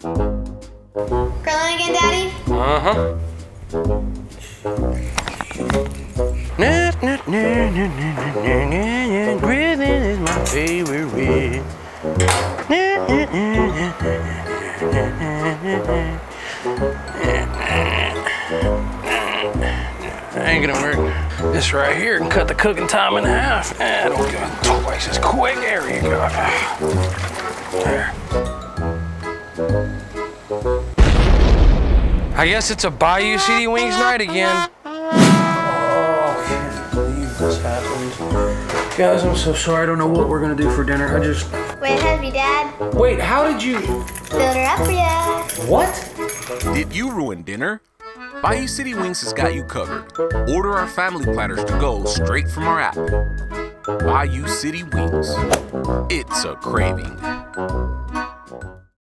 Grilling again, Daddy? Uh huh. Na, na, na, na, na, na, na, na, Grilling is my favorite. Na, na, na, na, na, na, That ain't gonna work. This right here can cut the cooking time in half. Eh, don't go twice as quick. There you go. There. I guess it's a Bayou City Wings night again. Oh, I can't believe this happened. Guys, I'm so sorry. I don't know what we're gonna do for dinner. I just. Wait ahead of Dad. Wait, how did you. Build her up for ya. What? Did you ruin dinner? Bayou City Wings has got you covered. Order our family platters to go straight from our app. Bayou City Wings. It's a craving.